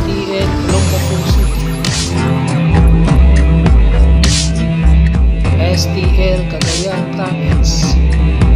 STL Long Mapuso STL Cagayan Province.